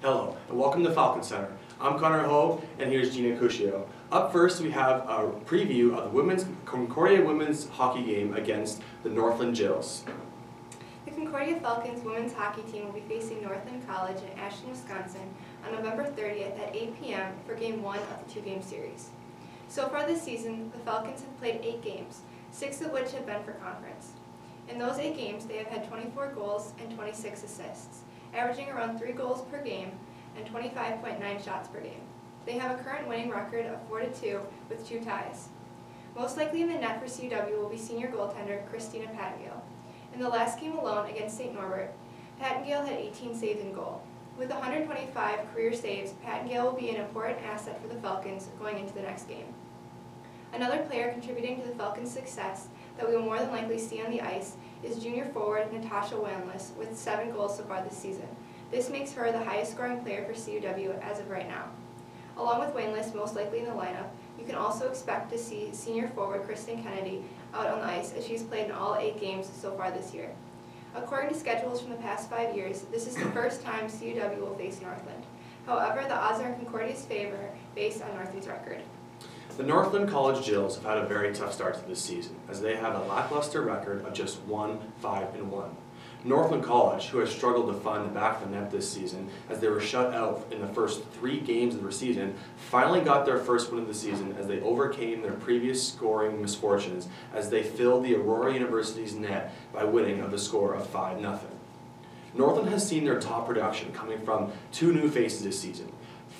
Hello, and welcome to Falcon Center. I'm Connor Ho, and here's Gina Cuscio. Up first, we have a preview of the women's Concordia women's hockey game against the Northland Gills. The Concordia Falcons women's hockey team will be facing Northland College in Ashland, Wisconsin on November 30th at 8 p.m. for game one of the two-game series. So far this season, the Falcons have played eight games, six of which have been for conference. In those eight games, they have had 24 goals and 26 assists, averaging around three goals per game and 25.9 shots per game. They have a current winning record of 4-2 with two ties. Most likely in the net for CUW will be senior goaltender Christina Pattengale. In the last game alone against St. Norbert, Pattengale had 18 saves in goal. With 125 career saves, Pattengale will be an important asset for the Falcons going into the next game. Another player contributing to the Falcons' success that we will more than likely see on the ice is junior forward Natasha Wanless with seven goals so far this season. This makes her the highest scoring player for CUW as of right now. Along with Wanless most likely in the lineup, you can also expect to see senior forward Kristen Kennedy out on the ice as she's played in all eight games so far this year. According to schedules from the past five years, this is the first time CUW will face Northland. However, the odds are in Concordia's favor based on Northland's record. The Northland College Gills have had a very tough start to this season, as they have a lackluster record of just 1, 5, and 1. Northland College, who has struggled to find the back of the net this season as they were shut out in the first three games of the season, finally got their first win of the season as they overcame their previous scoring misfortunes as they filled the Aurora University's net by winning of a score of 5-0. Northland has seen their top production coming from two new faces this season.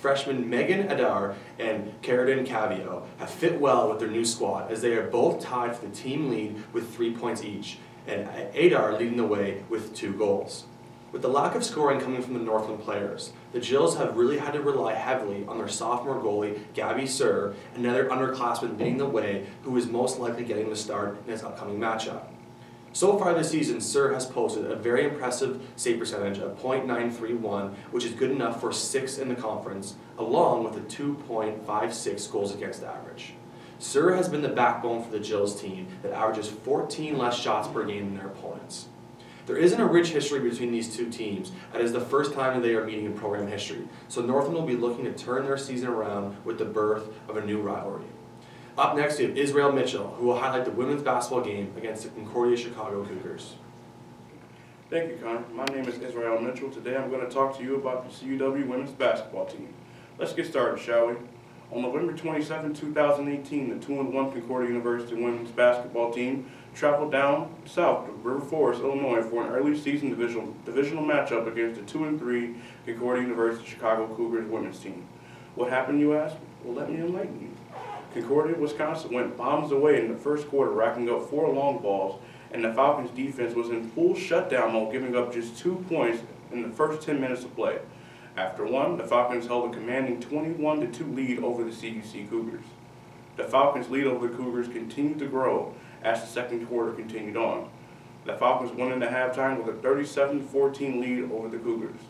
Freshmen Megan Adar and Carradine Cavio have fit well with their new squad as they are both tied for the team lead with three points each and Adar leading the way with two goals. With the lack of scoring coming from the Northland players, the Gills have really had to rely heavily on their sophomore goalie, Gabby Sir, another underclassman leading the way, who is most likely getting the start in his upcoming matchup. So far this season, Sir has posted a very impressive save percentage of .931, which is good enough for 6th in the conference, along with a 2.56 goals against average. Sir has been the backbone for the Jills team that averages 14 less shots per game than their opponents. There isn't a rich history between these two teams, and it is the first time they are meeting in program history, so Northland will be looking to turn their season around with the birth of a new rivalry. Up next, we have Israel Mitchell, who will highlight the women's basketball game against the Concordia Chicago Cougars. Thank you, Connor. My name is Israel Mitchell. Today I'm going to talk to you about the CUW women's basketball team. Let's get started, shall we? On November 27, 2018, the 2-1 Concordia University women's basketball team traveled down south to River Forest, Illinois for an early season divisional, divisional matchup against the 2-3 Concordia University Chicago Cougars women's team. What happened, you ask? Well, let me enlighten you. Concordia, Wisconsin went bombs away in the first quarter, racking up four long balls, and the Falcons defense was in full shutdown mode, giving up just two points in the first 10 minutes of play. After one, the Falcons held a commanding 21-2 lead over the CUC Cougars. The Falcons' lead over the Cougars continued to grow as the second quarter continued on. The Falcons won into halftime with a 37-14 lead over the Cougars.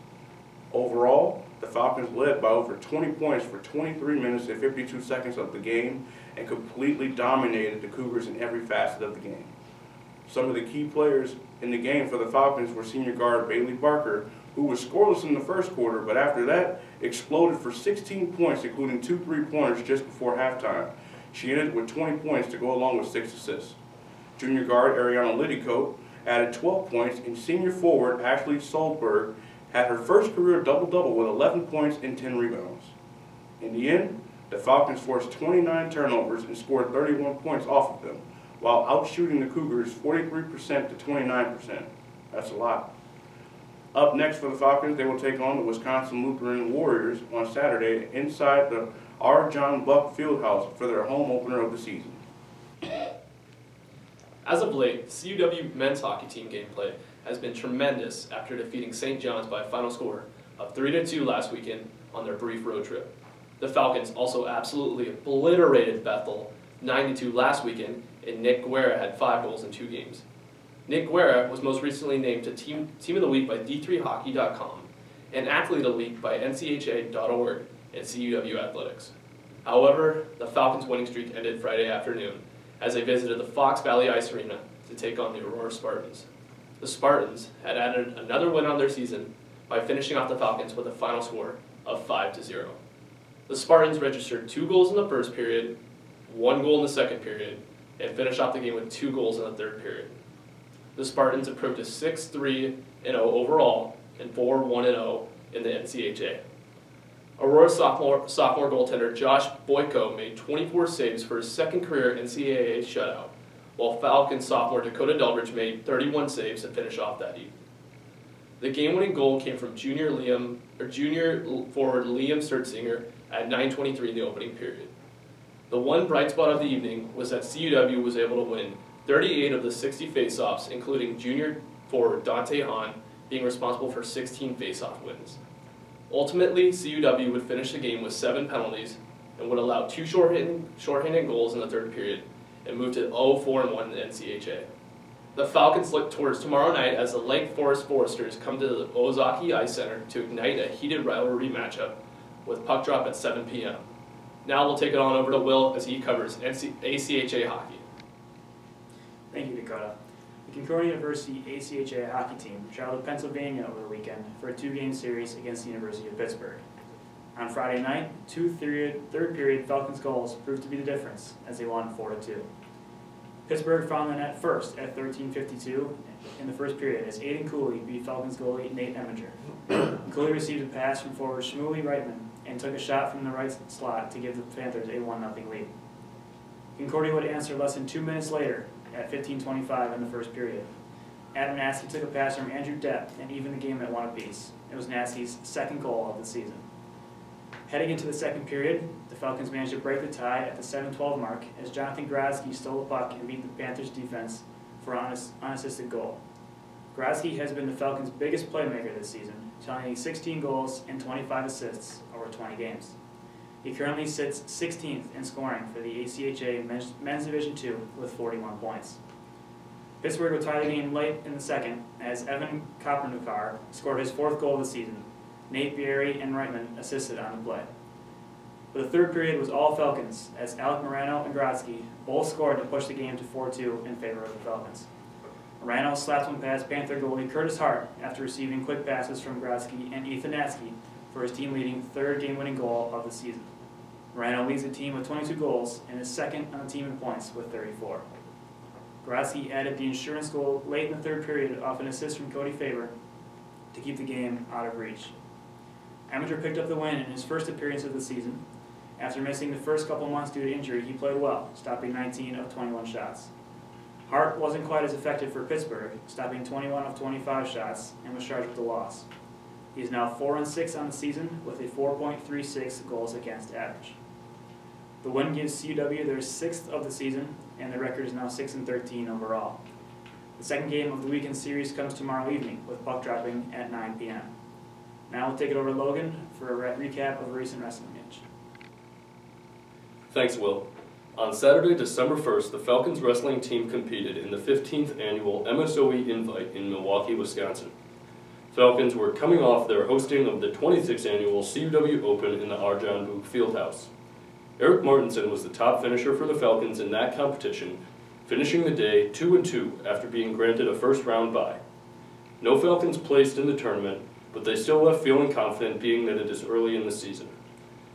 Overall, the Falcons led by over 20 points for 23 minutes and 52 seconds of the game and completely dominated the Cougars in every facet of the game. Some of the key players in the game for the Falcons were senior guard Bailey Barker, who was scoreless in the first quarter, but after that exploded for 16 points, including two three-pointers just before halftime. She ended with 20 points to go along with six assists. Junior guard Ariana Liddycoat added 12 points, and senior forward Ashley Solberg had her first career double-double with 11 points and 10 rebounds. In the end, the Falcons forced 29 turnovers and scored 31 points off of them, while outshooting the Cougars 43% to 29%. That's a lot. Up next for the Falcons, they will take on the Wisconsin Lutheran Warriors on Saturday inside the R. John Buuck Fieldhouse for their home opener of the season. As of late, CUW men's hockey team gameplay has been tremendous after defeating St. John's by a final score of 3-2 last weekend on their brief road trip. The Falcons also absolutely obliterated Bethel 9-2 last weekend, and Nick Guerra had five goals in two games. Nick Guerra was most recently named to Team, Team of the Week by D3Hockey.com and Athlete of the Week by NCHA.org and CUW Athletics. However, the Falcons' winning streak ended Friday afternoon as they visited the Fox Valley Ice Arena to take on the Aurora Spartans. The Spartans had added another win on their season by finishing off the Falcons with a final score of 5 to 0. The Spartans registered two goals in the first period, one goal in the second period, and finished off the game with two goals in the third period. The Spartans improved to 6 3 0 overall and 4 1 0 in the NCHA. Aurora sophomore, sophomore goaltender Josh Boyko made 24 saves for his second career NCAA shutout, while Falcon sophomore Dakota Delbridge made 31 saves to finish off that evening. The game-winning goal came from junior Liam or junior forward Liam Sertzinger at 9:23 in the opening period. The one bright spot of the evening was that CUW was able to win 38 of the 60 faceoffs, including junior forward Dante Hahn being responsible for 16 faceoff wins. Ultimately, CUW would finish the game with seven penalties and would allow two shorthanded, shorthanded goals in the third period and move to 0-4-1 in the NCHA. The Falcons look towards tomorrow night as the Lake Forest Foresters come to the Ozaukee Ice Center to ignite a heated rivalry matchup with puck drop at 7 p.m. Now we'll take it on over to Will as he covers NC- ACHA hockey. Thank you, Dakota. The Concordia University ACHA hockey team traveled to Pennsylvania over the weekend for a two-game series against the University of Pittsburgh. On Friday night, two third, third period Falcons goals proved to be the difference as they won 4-2. Pittsburgh found the net first at 13.52 in the first period as Aiden Cooley beat Falcons goalie Nate Eminger. Cooley received a pass from forward Shmuley Reitman and took a shot from the right slot to give the Panthers a 1-0 lead. Concordia would answer less than two minutes later at 15:25 in the first period. Adam Nasty took a pass from Andrew Depp and evened the game at one apiece. It was Nasty's second goal of the season. Heading into the second period, the Falcons managed to break the tie at the 7-12 mark as Jonathan Grodzki stole the puck and beat the Panthers defense for an unassisted goal. Grodzki has been the Falcons' biggest playmaker this season, tallying 16 goals and 25 assists over 20 games. He currently sits 16th in scoring for the ACHA Men's, Division II with 41 points. Pittsburgh would tie the game late in the second as Evan Kopernukar scored his fourth goal of the season. Nate Bierry and Reitman assisted on the play. But the third period was all Falcons as Alec Morano and Grodzki both scored to push the game to 4-2 in favor of the Falcons. Morano slapped one past Panther goalie Curtis Hart after receiving quick passes from Grodzki and Ethan Natsky for his team-leading third game-winning goal of the season. Morano leads the team with 22 goals and is second on the team in points with 34. Grodzki added the insurance goal late in the third period off an assist from Cody Faber to keep the game out of reach. Eminger picked up the win in his first appearance of the season. After missing the first couple months due to injury, he played well, stopping 19 of 21 shots. Hart wasn't quite as effective for Pittsburgh, stopping 21 of 25 shots, and was charged with the loss. He is now 4 and 6 on the season with a 4.36 goals against average. The win gives CUW their sixth of the season, and the record is now 6 and 13 overall. The second game of the weekend series comes tomorrow evening with puck dropping at 9 p.m. Now we'll take it over to Logan for a re- recap of a recent wrestling match. Thanks, Will. On Saturday, December 1st, the Falcons wrestling team competed in the 15th annual MSOE Invite in Milwaukee, Wisconsin. Falcons were coming off their hosting of the 26th annual CUW Open in the R. John Buuck Fieldhouse. Eric Martinson was the top finisher for the Falcons in that competition, finishing the day 2 and 2 after being granted a first round bye. No Falcons placed in the tournament, but they still left feeling confident being that it is early in the season.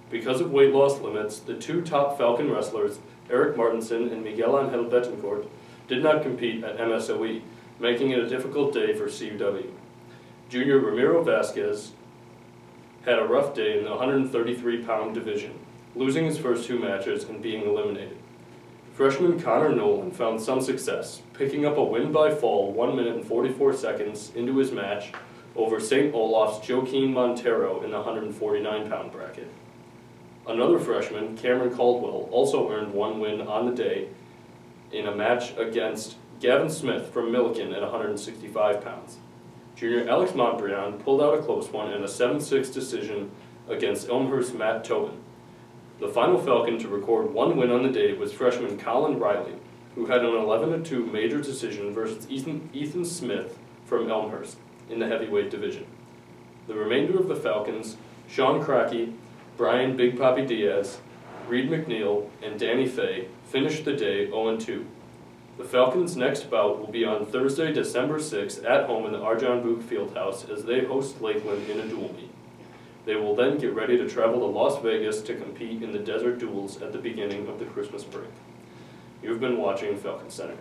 Because of weight loss limits, the two top Falcon wrestlers, Eric Martinson and Miguel Angel Betancourt, did not compete at MSOE, making it a difficult day for CUW. Junior Ramiro Vasquez had a rough day in the 133 pound division, losing his first two matches and being eliminated. Freshman Connor Nolan found some success, picking up a win by fall 1 minute and 44 seconds into his match over St. Olaf's Joaquin Montero in the 149 pound bracket. Another freshman, Cameron Caldwell, also earned one win on the day in a match against Gavin Smith from Millikin at 165 pounds. Junior Alex Montbriand pulled out a close one in a 7-6 decision against Elmhurst Matt Tobin. The final Falcon to record one win on the day was freshman Colin Riley, who had an 11-2 major decision versus Ethan, Ethan Smith from Elmhurst in the heavyweight division. The remainder of the Falcons, Sean Crackey, Brian Big Papi Diaz, Reed McNeil, and Danny Fay finished the day 0-2. The Falcons' next bout will be on Thursday, December 6th at home in the R. John Buuck Fieldhouse as they host Lakeland in a dual meet. They will then get ready to travel to Las Vegas to compete in the Desert Duels at the beginning of the Christmas break. You've been watching Falcon Center.